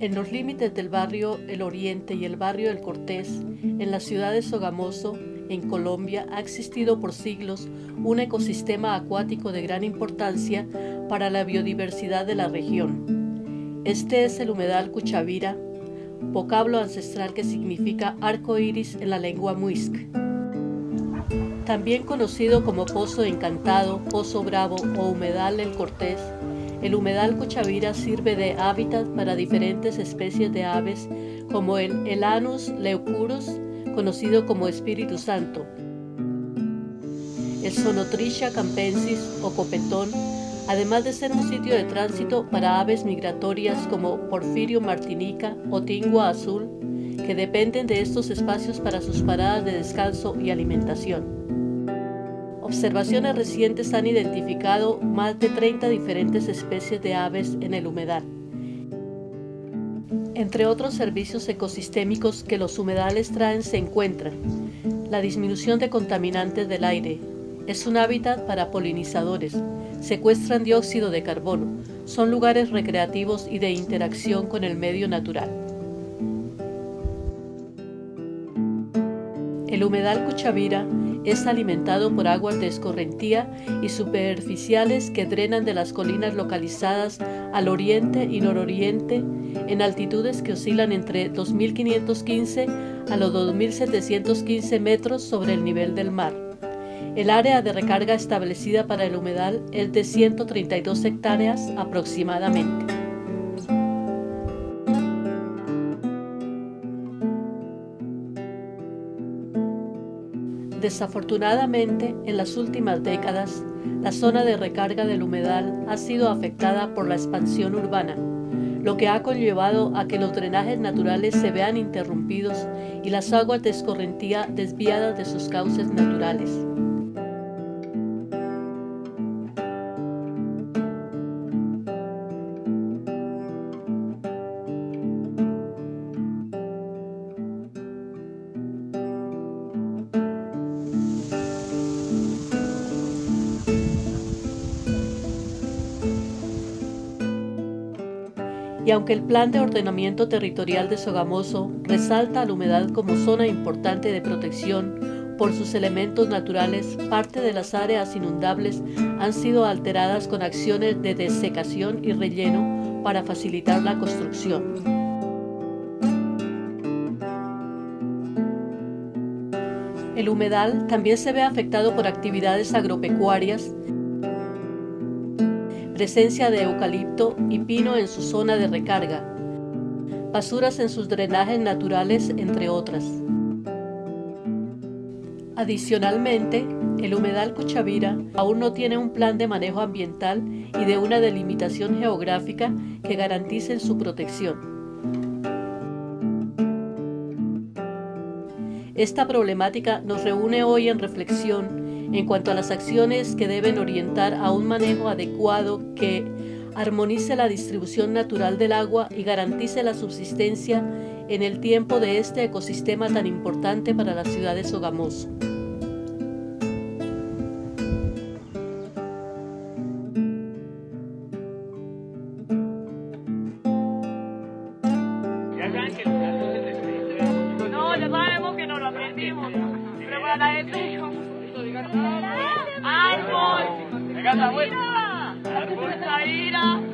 En los límites del barrio El Oriente y el barrio El Cortés, en la ciudad de Sogamoso, en Colombia, ha existido por siglos un ecosistema acuático de gran importancia para la biodiversidad de la región. Este es el humedal Cuchavira, vocablo ancestral que significa arco iris en la lengua muisc. También conocido como Pozo Encantado, Pozo Bravo o Humedal El Cortés, el humedal Cuchavira sirve de hábitat para diferentes especies de aves como el Elanus leucurus, conocido como Espíritu Santo, el Sonotrisha campensis o copetón, además de ser un sitio de tránsito para aves migratorias como Porfirio martinica o Tingua azul, que dependen de estos espacios para sus paradas de descanso y alimentación. Observaciones recientes han identificado más de 30 diferentes especies de aves en el humedal. Entre otros servicios ecosistémicos que los humedales traen se encuentran la disminución de contaminantes del aire. Es un hábitat para polinizadores. Secuestran dióxido de carbono. Son lugares recreativos y de interacción con el medio natural. El humedal Cuchavira es alimentado por aguas de escorrentía y superficiales que drenan de las colinas localizadas al oriente y nororiente en altitudes que oscilan entre 2.515 a los 2.715 metros sobre el nivel del mar. El área de recarga establecida para el humedal es de 132 hectáreas aproximadamente. Desafortunadamente, en las últimas décadas, la zona de recarga del humedal ha sido afectada por la expansión urbana, lo que ha conllevado a que los drenajes naturales se vean interrumpidos y las aguas de escorrentía desviadas de sus cauces naturales. Y aunque el Plan de Ordenamiento Territorial de Sogamoso resalta a la humedad como zona importante de protección por sus elementos naturales, parte de las áreas inundables han sido alteradas con acciones de desecación y relleno para facilitar la construcción. El humedal también se ve afectado por actividades agropecuarias presencia de eucalipto y pino en su zona de recarga, basuras en sus drenajes naturales, entre otras. Adicionalmente, el humedal Cuchavira aún no tiene un plan de manejo ambiental y de una delimitación geográfica que garanticen su protección. Esta problemática nos reúne hoy en reflexión en cuanto a las acciones que deben orientar a un manejo adecuado que armonice la distribución natural del agua y garantice la subsistencia en el tiempo de este ecosistema tan importante para la ciudad de Sogamoso. No, ya sabemos que no lo aprendimos, pero para la gente ¡Árbol! ¡Venga, la vuelta! ¡Árbol, ira!